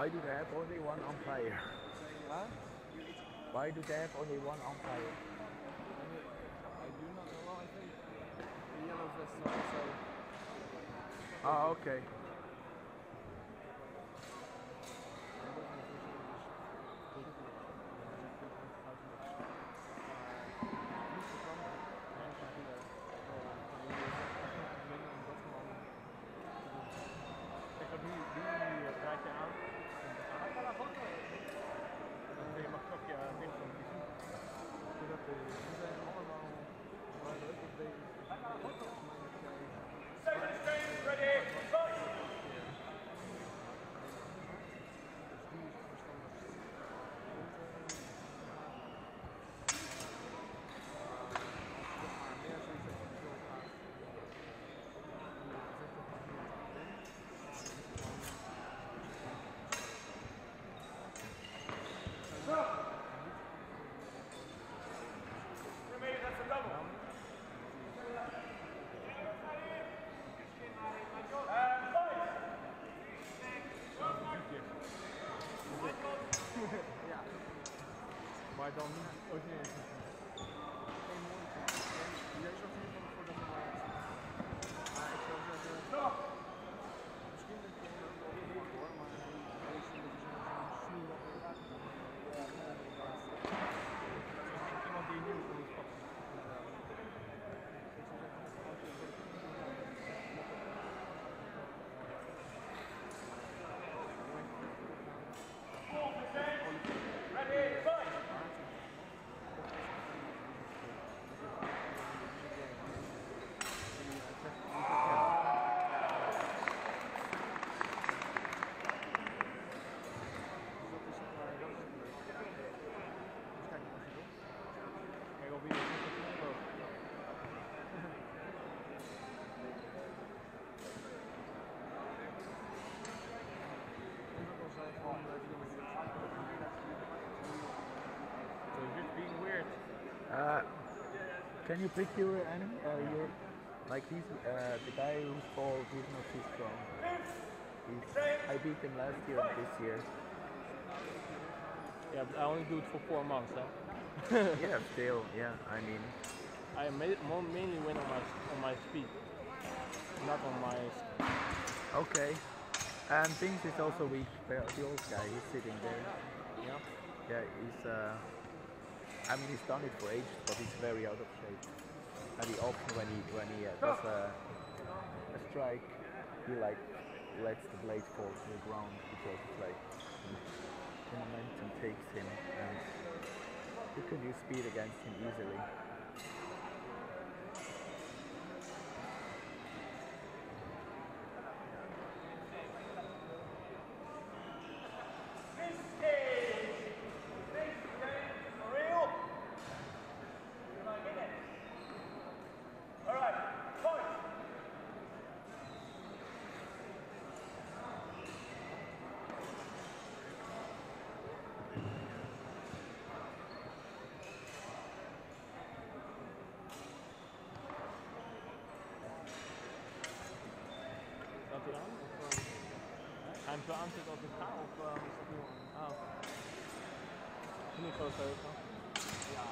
Why do they have only one umpire? Why do they have only one umpire? I do not know. I think the yellow vest also. Ah, okay. 我们俩过生日去 can you pick your enemy? Uh, your like he's uh, the guy who's called he's not too strong. He's, I beat him last year and this year. Yeah, but I only do it for four months. Huh? yeah, still, yeah. I mean, I more mainly win on my on my speed, not on my. okay. And things is also weak. The the old guy, he's sitting there. Yeah. Yeah, he's. Uh, I mean, he's done it for ages, but he's very out of shape. And he often, when he when he uh, does a, a strike, he like lets the blade fall to the ground because it's like the momentum takes him, and you can use speed against him easily. een baan zit als ik ga of uh, is dat nu Ah, oké. Okay. Niet groot heuvel. Ja.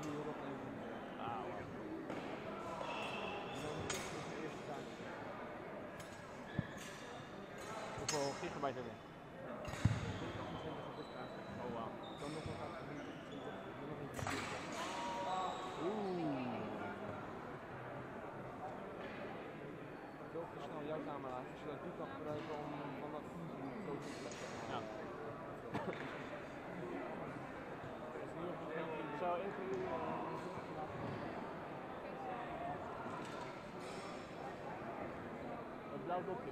Hierop even. Ah, oké. Hoeveel gigabyte heb je? Zo snel jouw camera, als je dat die kan gebruiken om van dat foto te leggen. Ja. Ik zou even uw Het blauw dopje.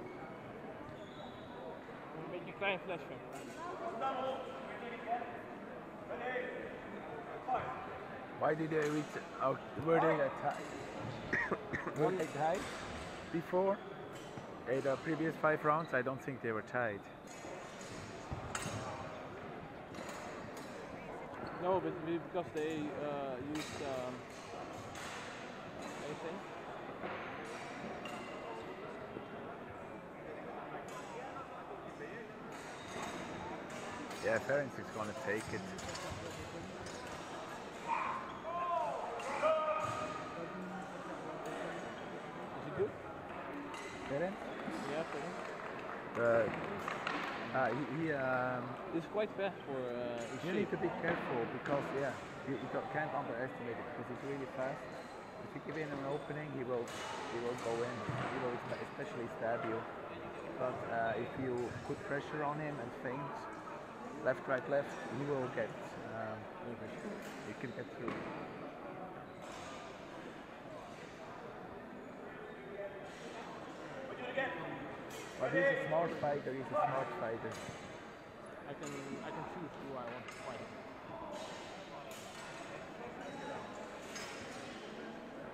Een beetje een klein flesje. Why did they reach? Oh, were they tied? were they tied before? In the previous five rounds, I don't think they were tied. No, but because they uh, used um, anything. Yeah, Ferenc is gonna take it. Uh, uh, he, he um, is quite fast for uh, you shape. need to be careful because yeah, you, you can't underestimate it because he's really fast. If you give him an opening, he will he will go in. He will especially stab you. But uh, if you put pressure on him and feint, left, right, left, he will get. Um, he can get through. He's a smart fighter. He's a smart fighter. I can I can choose who I want to fight.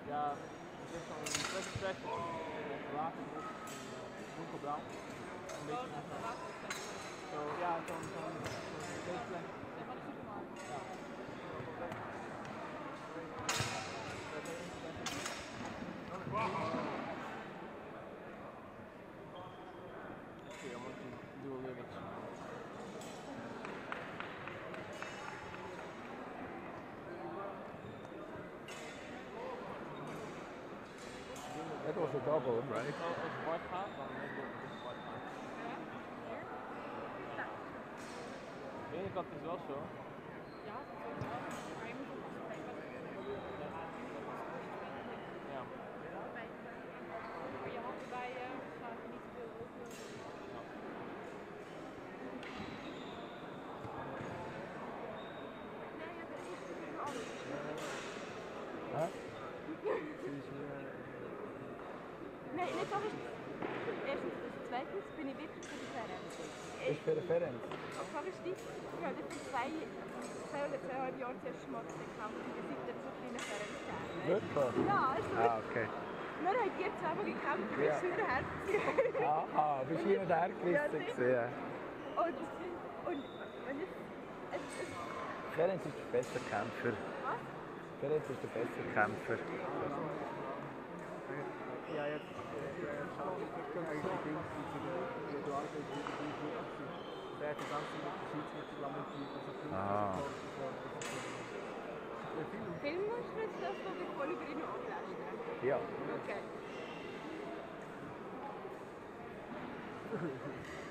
Yeah, het is zo'n fresh track met water op donkerblauw. Een beetje zo, ja, zo'n zo'n zo'n that was a double, right? De ene kant het wel zo. Ja, maar je moet Ja. Je handen bij je gaat niet veel Nee, dat is alles. Huh? Nee, toch is Erstens, dus zweitens bin ich wirklich für die Ferenc. Ist für den Ferenc. Auch ist die, ja, das sind zwei, zwei oder zweieinhalb Jahre zuerst mal Kampf und wir sind dann so kleine gegeben. Wirklich? Ja, also Ah, okay. wir haben die zusammen gekämpft, das ist sehr herzlich. Aha, bist du immer der gewesen? Ja, Und, und, und es, es, es, Ferenc ist der beste Kämpfer. was? Ferenc ist der beste Kämpfer. jij hebt Ah. Filmen sprichst das, was ich vorhin über deine Ja. Okay.